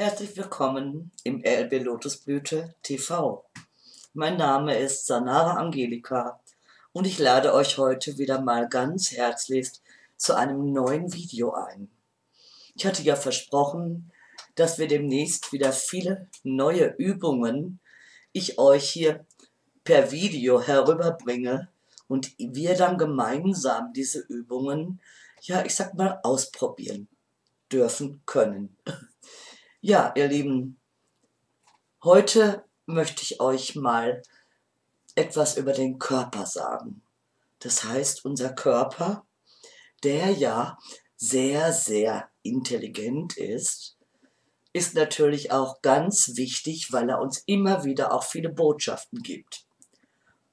Herzlich willkommen im LB Lotusblüte TV. Mein Name ist Sanara Angelika und ich lade euch heute wieder mal ganz herzlichst zu einem neuen Video ein. Ich hatte ja versprochen, dass wir demnächst wieder viele neue Übungen ich euch hier per Video herüberbringe und wir dann gemeinsam diese Übungen, ja, ich sag mal, ausprobieren dürfen können. Ja, ihr Lieben, heute möchte ich euch mal etwas über den Körper sagen. Das heißt, unser Körper, der ja sehr, sehr intelligent ist, ist natürlich auch ganz wichtig, weil er uns immer wieder auch viele Botschaften gibt.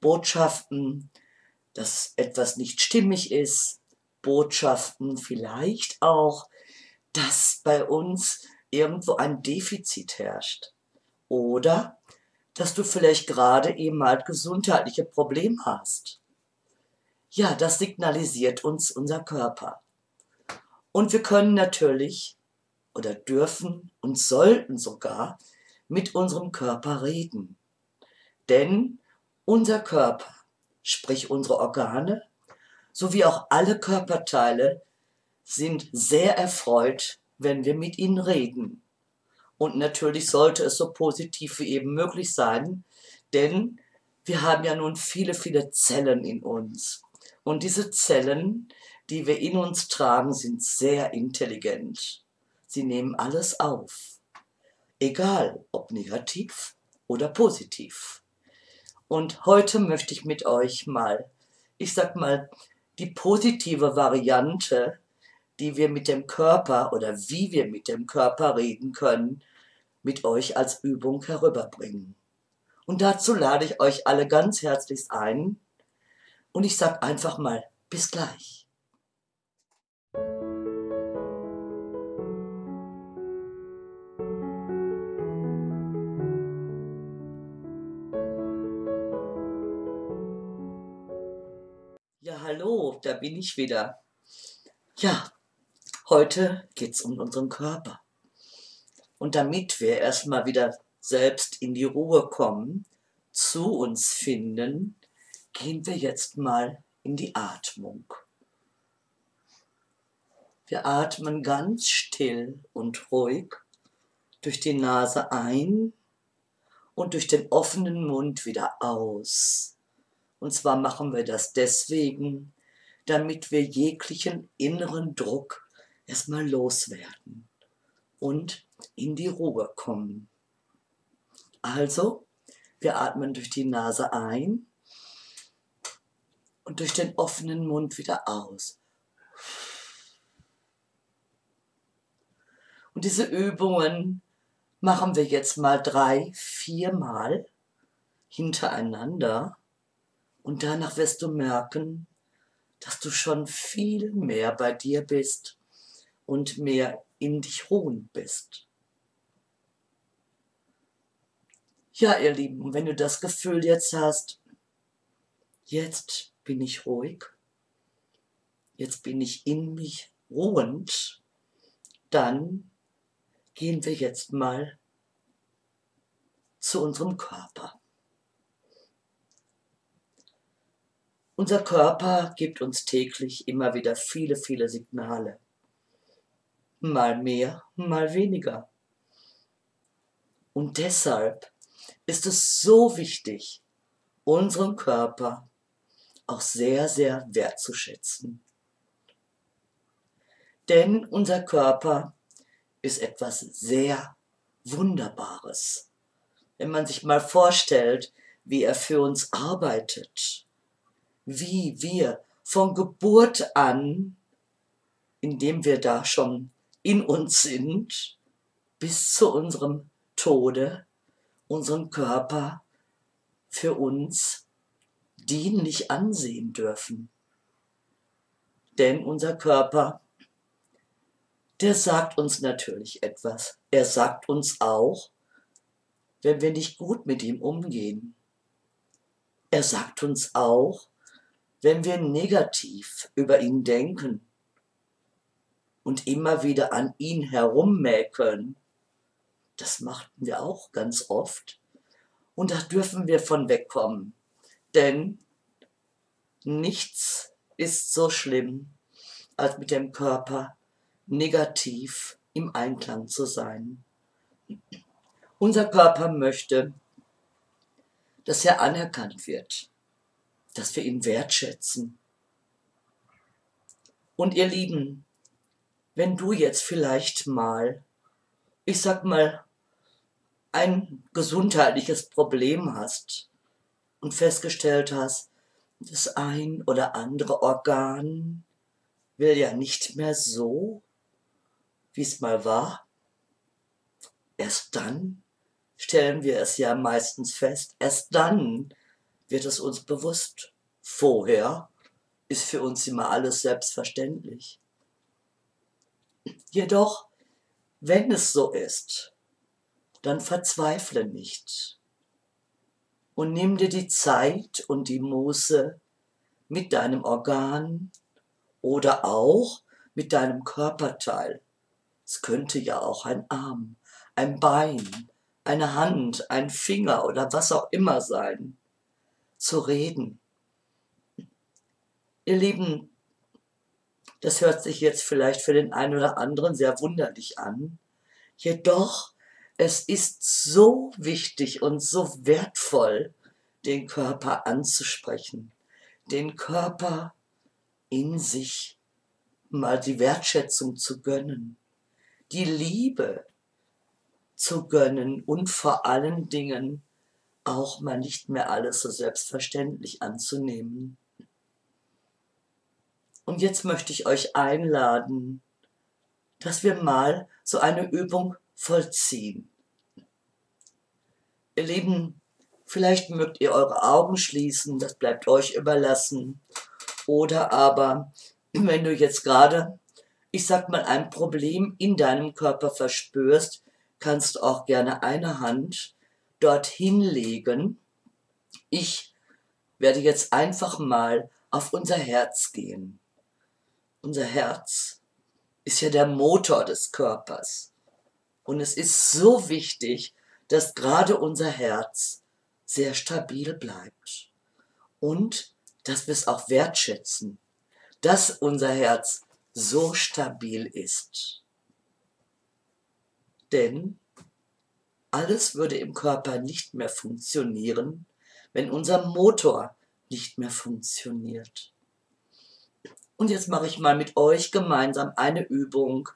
Botschaften, dass etwas nicht stimmig ist, Botschaften vielleicht auch, dass bei uns irgendwo ein Defizit herrscht. Oder dass du vielleicht gerade eben halt gesundheitliche Probleme hast. Ja, das signalisiert uns unser Körper. Und wir können natürlich oder dürfen und sollten sogar mit unserem Körper reden. Denn unser Körper, sprich unsere Organe, sowie auch alle Körperteile sind sehr erfreut, wenn wir mit ihnen reden. Und natürlich sollte es so positiv wie eben möglich sein, denn wir haben ja nun viele, viele Zellen in uns. Und diese Zellen, die wir in uns tragen, sind sehr intelligent. Sie nehmen alles auf. Egal, ob negativ oder positiv. Und heute möchte ich mit euch mal, ich sag mal, die positive Variante die wir mit dem Körper oder wie wir mit dem Körper reden können, mit euch als Übung herüberbringen. Und dazu lade ich euch alle ganz herzlichst ein und ich sage einfach mal bis gleich. Ja, hallo, da bin ich wieder. Ja, Heute geht es um unseren Körper. Und damit wir erstmal wieder selbst in die Ruhe kommen, zu uns finden, gehen wir jetzt mal in die Atmung. Wir atmen ganz still und ruhig durch die Nase ein und durch den offenen Mund wieder aus. Und zwar machen wir das deswegen, damit wir jeglichen inneren Druck erstmal loswerden und in die Ruhe kommen. Also, wir atmen durch die Nase ein und durch den offenen Mund wieder aus. Und diese Übungen machen wir jetzt mal drei, viermal hintereinander. Und danach wirst du merken, dass du schon viel mehr bei dir bist und mehr in dich ruhen bist. Ja, ihr Lieben, wenn du das Gefühl jetzt hast, jetzt bin ich ruhig, jetzt bin ich in mich ruhend, dann gehen wir jetzt mal zu unserem Körper. Unser Körper gibt uns täglich immer wieder viele, viele Signale mal mehr, mal weniger. Und deshalb ist es so wichtig, unseren Körper auch sehr, sehr wertzuschätzen. Denn unser Körper ist etwas sehr Wunderbares. Wenn man sich mal vorstellt, wie er für uns arbeitet, wie wir von Geburt an, indem wir da schon in uns sind, bis zu unserem Tode, unseren Körper für uns dienlich ansehen dürfen. Denn unser Körper, der sagt uns natürlich etwas. Er sagt uns auch, wenn wir nicht gut mit ihm umgehen. Er sagt uns auch, wenn wir negativ über ihn denken und immer wieder an ihn herummäkeln, Das machten wir auch ganz oft. Und da dürfen wir von wegkommen. Denn nichts ist so schlimm, als mit dem Körper negativ im Einklang zu sein. Unser Körper möchte, dass er anerkannt wird, dass wir ihn wertschätzen. Und ihr Lieben, wenn du jetzt vielleicht mal, ich sag mal, ein gesundheitliches Problem hast und festgestellt hast, das ein oder andere Organ will ja nicht mehr so, wie es mal war. Erst dann stellen wir es ja meistens fest, erst dann wird es uns bewusst. Vorher ist für uns immer alles selbstverständlich. Jedoch, wenn es so ist, dann verzweifle nicht und nimm dir die Zeit und die Muße mit deinem Organ oder auch mit deinem Körperteil. Es könnte ja auch ein Arm, ein Bein, eine Hand, ein Finger oder was auch immer sein, zu reden. Ihr Lieben, das hört sich jetzt vielleicht für den einen oder anderen sehr wunderlich an. Jedoch, es ist so wichtig und so wertvoll, den Körper anzusprechen, den Körper in sich mal die Wertschätzung zu gönnen, die Liebe zu gönnen und vor allen Dingen auch mal nicht mehr alles so selbstverständlich anzunehmen. Und jetzt möchte ich euch einladen, dass wir mal so eine Übung vollziehen. Ihr Lieben, vielleicht mögt ihr eure Augen schließen, das bleibt euch überlassen. Oder aber, wenn du jetzt gerade, ich sag mal, ein Problem in deinem Körper verspürst, kannst du auch gerne eine Hand dorthin legen. Ich werde jetzt einfach mal auf unser Herz gehen. Unser Herz ist ja der Motor des Körpers. Und es ist so wichtig, dass gerade unser Herz sehr stabil bleibt. Und dass wir es auch wertschätzen, dass unser Herz so stabil ist. Denn alles würde im Körper nicht mehr funktionieren, wenn unser Motor nicht mehr funktioniert. Und jetzt mache ich mal mit euch gemeinsam eine Übung.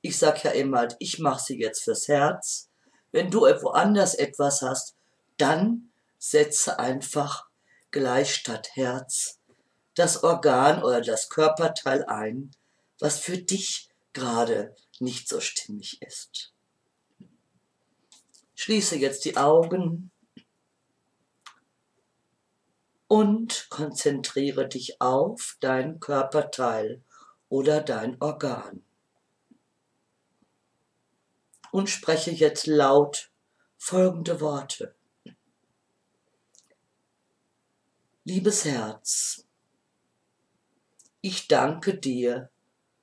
Ich sage ja immer, ich mache sie jetzt fürs Herz. Wenn du woanders etwas hast, dann setze einfach gleich statt Herz das Organ oder das Körperteil ein, was für dich gerade nicht so stimmig ist. Schließe jetzt die Augen und konzentriere dich auf dein Körperteil oder dein Organ. Und spreche jetzt laut folgende Worte. Liebes Herz, ich danke dir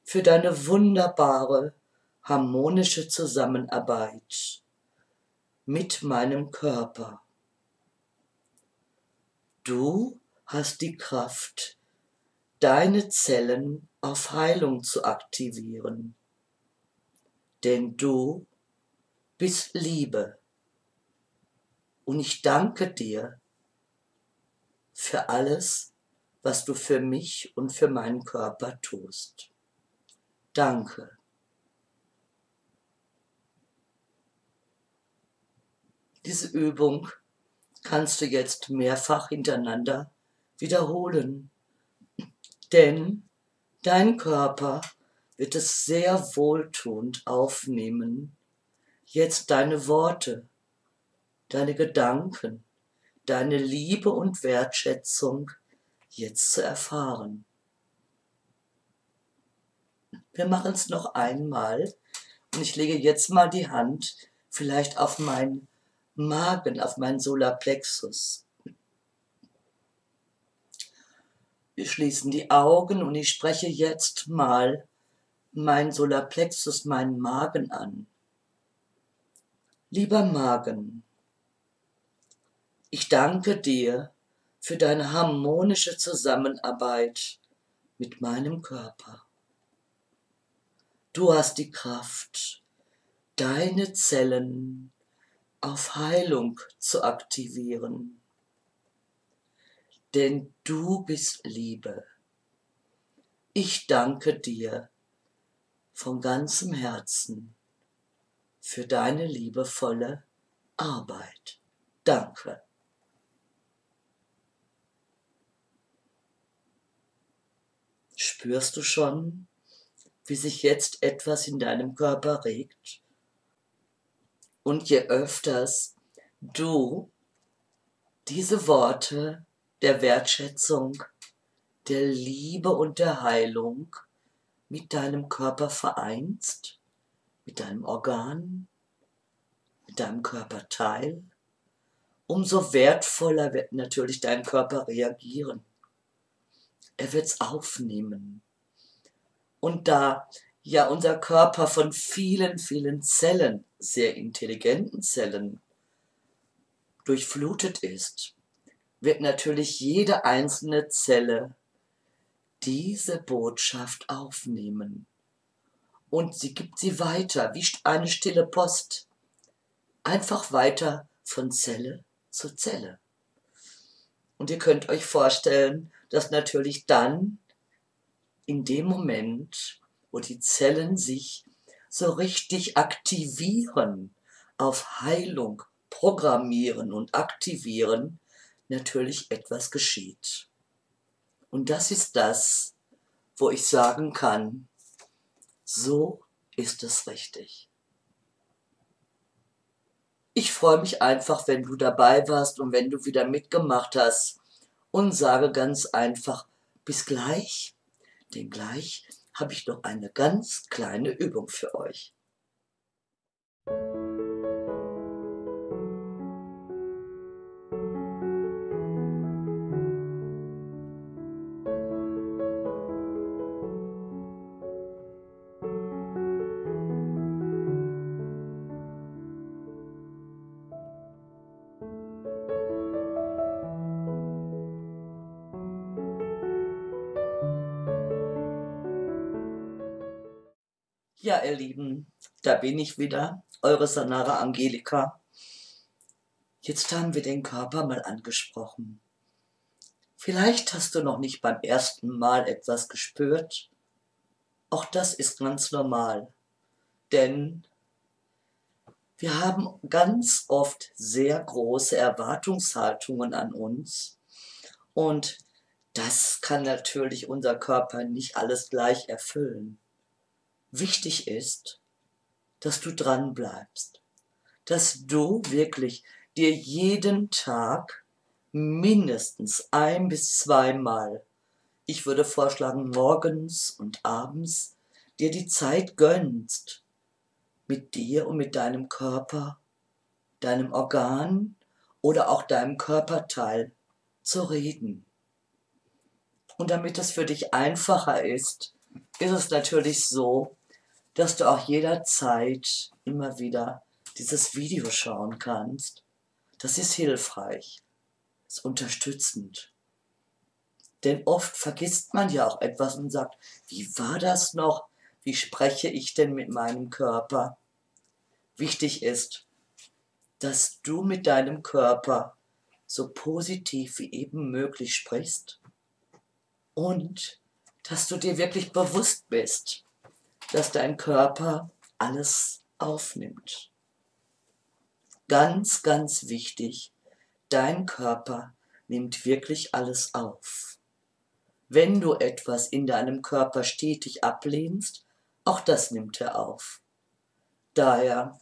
für deine wunderbare, harmonische Zusammenarbeit mit meinem Körper. Du hast die Kraft, deine Zellen auf Heilung zu aktivieren. Denn du bist Liebe. Und ich danke dir für alles, was du für mich und für meinen Körper tust. Danke. Diese Übung kannst du jetzt mehrfach hintereinander wiederholen. Denn dein Körper wird es sehr wohltuend aufnehmen, jetzt deine Worte, deine Gedanken, deine Liebe und Wertschätzung jetzt zu erfahren. Wir machen es noch einmal und ich lege jetzt mal die Hand vielleicht auf meinen Magen, auf meinen Solarplexus. Wir schließen die Augen und ich spreche jetzt mal mein Solarplexus, meinen Magen an. Lieber Magen, ich danke dir für deine harmonische Zusammenarbeit mit meinem Körper. Du hast die Kraft, deine Zellen auf Heilung zu aktivieren. Denn du bist Liebe. Ich danke dir von ganzem Herzen für deine liebevolle Arbeit. Danke. Spürst du schon, wie sich jetzt etwas in deinem Körper regt? Und je öfters du diese Worte der Wertschätzung, der Liebe und der Heilung mit deinem Körper vereinst, mit deinem Organ, mit deinem Körperteil, umso wertvoller wird natürlich dein Körper reagieren. Er wird es aufnehmen. Und da ja unser Körper von vielen, vielen Zellen, sehr intelligenten Zellen, durchflutet ist, wird natürlich jede einzelne Zelle diese Botschaft aufnehmen. Und sie gibt sie weiter, wie eine stille Post. Einfach weiter von Zelle zu Zelle. Und ihr könnt euch vorstellen, dass natürlich dann, in dem Moment, wo die Zellen sich so richtig aktivieren, auf Heilung programmieren und aktivieren, natürlich etwas geschieht. Und das ist das, wo ich sagen kann, so ist es richtig. Ich freue mich einfach, wenn du dabei warst und wenn du wieder mitgemacht hast und sage ganz einfach, bis gleich, denn gleich habe ich noch eine ganz kleine Übung für euch. Ja, ihr Lieben, da bin ich wieder, eure Sanara Angelika. Jetzt haben wir den Körper mal angesprochen. Vielleicht hast du noch nicht beim ersten Mal etwas gespürt. Auch das ist ganz normal, denn wir haben ganz oft sehr große Erwartungshaltungen an uns und das kann natürlich unser Körper nicht alles gleich erfüllen wichtig ist, dass du dran bleibst, dass du wirklich dir jeden Tag mindestens ein bis zweimal, ich würde vorschlagen morgens und abends, dir die Zeit gönnst, mit dir und mit deinem Körper, deinem Organ oder auch deinem Körperteil zu reden. Und damit es für dich einfacher ist, ist es natürlich so, dass du auch jederzeit immer wieder dieses Video schauen kannst. Das ist hilfreich, ist unterstützend. Denn oft vergisst man ja auch etwas und sagt, wie war das noch? Wie spreche ich denn mit meinem Körper? Wichtig ist, dass du mit deinem Körper so positiv wie eben möglich sprichst und dass du dir wirklich bewusst bist, dass dein Körper alles aufnimmt. Ganz, ganz wichtig, dein Körper nimmt wirklich alles auf. Wenn du etwas in deinem Körper stetig ablehnst, auch das nimmt er auf. Daher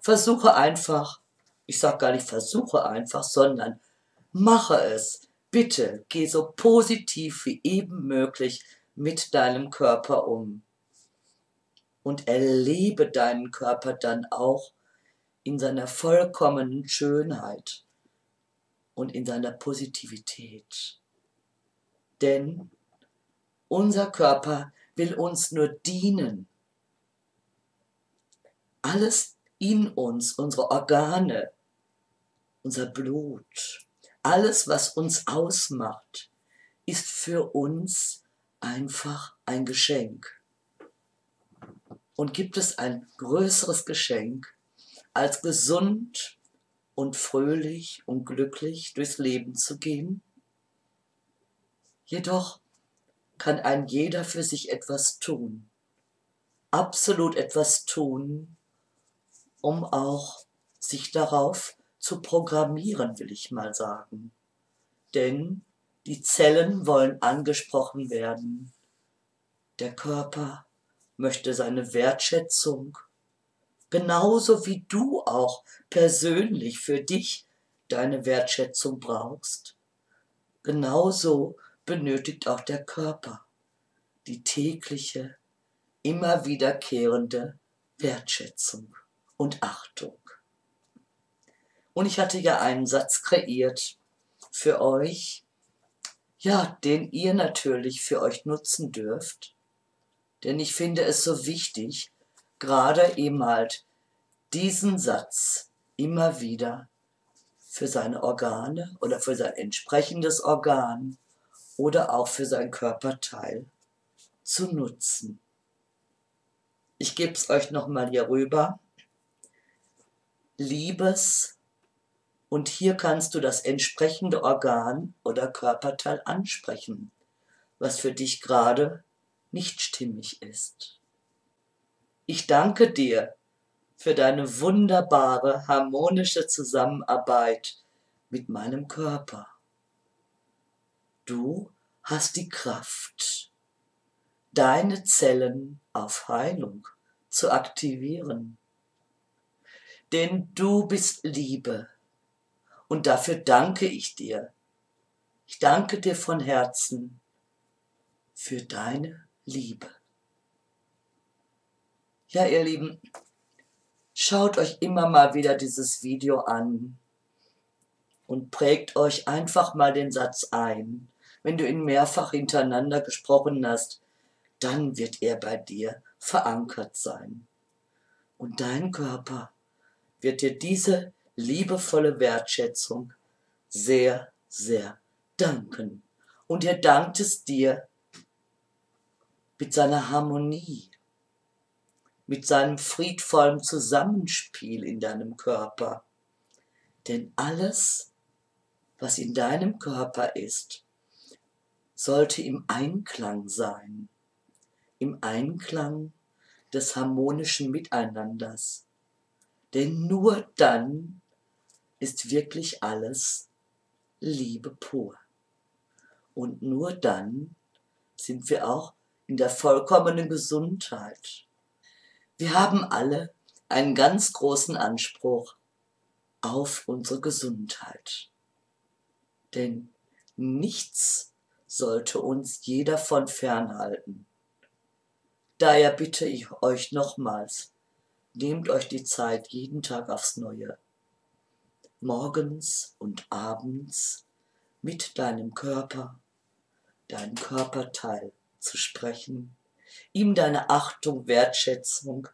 versuche einfach, ich sage gar nicht versuche einfach, sondern mache es. Bitte geh so positiv wie eben möglich mit deinem Körper um. Und erlebe deinen Körper dann auch in seiner vollkommenen Schönheit und in seiner Positivität. Denn unser Körper will uns nur dienen. Alles in uns, unsere Organe, unser Blut, alles, was uns ausmacht, ist für uns einfach ein Geschenk. Und gibt es ein größeres Geschenk, als gesund und fröhlich und glücklich durchs Leben zu gehen? Jedoch kann ein jeder für sich etwas tun, absolut etwas tun, um auch sich darauf zu programmieren, will ich mal sagen. Denn die Zellen wollen angesprochen werden. Der Körper möchte seine Wertschätzung, genauso wie du auch persönlich für dich deine Wertschätzung brauchst. Genauso benötigt auch der Körper die tägliche, immer wiederkehrende Wertschätzung und Achtung. Und ich hatte ja einen Satz kreiert für euch, ja, den ihr natürlich für euch nutzen dürft. Denn ich finde es so wichtig, gerade eben halt diesen Satz immer wieder für seine Organe oder für sein entsprechendes Organ oder auch für sein Körperteil zu nutzen. Ich gebe es euch nochmal hier rüber. Liebes und hier kannst du das entsprechende Organ oder Körperteil ansprechen, was für dich gerade nicht stimmig ist. Ich danke dir für deine wunderbare, harmonische Zusammenarbeit mit meinem Körper. Du hast die Kraft, deine Zellen auf Heilung zu aktivieren. Denn du bist Liebe und dafür danke ich dir. Ich danke dir von Herzen für deine Liebe. Ja, ihr Lieben, schaut euch immer mal wieder dieses Video an und prägt euch einfach mal den Satz ein. Wenn du ihn mehrfach hintereinander gesprochen hast, dann wird er bei dir verankert sein. Und dein Körper wird dir diese liebevolle Wertschätzung sehr, sehr danken. Und er dankt es dir mit seiner Harmonie, mit seinem friedvollen Zusammenspiel in deinem Körper. Denn alles, was in deinem Körper ist, sollte im Einklang sein, im Einklang des harmonischen Miteinanders. Denn nur dann ist wirklich alles Liebe pur. Und nur dann sind wir auch in der vollkommenen Gesundheit. Wir haben alle einen ganz großen Anspruch auf unsere Gesundheit. Denn nichts sollte uns je davon fernhalten. Daher bitte ich euch nochmals, nehmt euch die Zeit jeden Tag aufs Neue morgens und abends mit deinem Körper, deinem Körperteil zu sprechen, ihm deine Achtung, Wertschätzung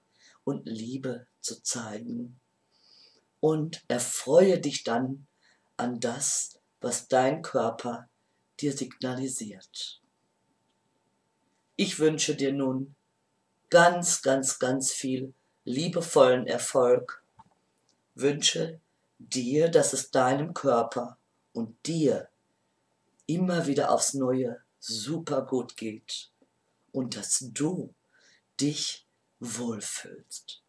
und Liebe zu zeigen. Und erfreue dich dann an das, was dein Körper dir signalisiert. Ich wünsche dir nun ganz, ganz, ganz viel liebevollen Erfolg, wünsche dir, dass es deinem Körper und dir immer wieder aufs Neue super gut geht und dass du dich wohlfühlst.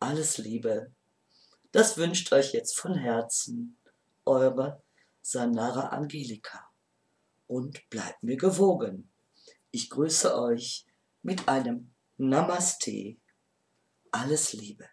Alles Liebe. Das wünscht euch jetzt von Herzen eure Sanara Angelika. Und bleibt mir gewogen. Ich grüße euch mit einem Namaste. Alles Liebe.